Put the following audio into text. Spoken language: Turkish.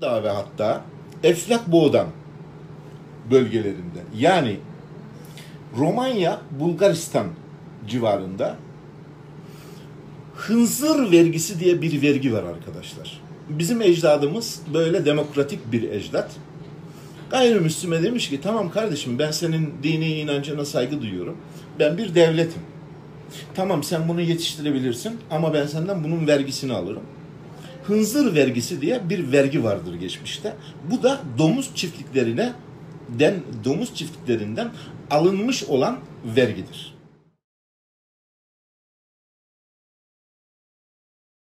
hatta ve hatta Eflak Boğdan bölgelerinde yani Romanya, Bulgaristan civarında hınzır vergisi diye bir vergi var arkadaşlar. Bizim ecdadımız böyle demokratik bir ecdat. Gayrimüslime demiş ki tamam kardeşim ben senin dini inancına saygı duyuyorum. Ben bir devletim. Tamam sen bunu yetiştirebilirsin ama ben senden bunun vergisini alırım. Hınzır vergisi diye bir vergi vardır geçmişte. Bu da domuz çiftliklerine den domuz çiftliklerinden alınmış olan vergidir.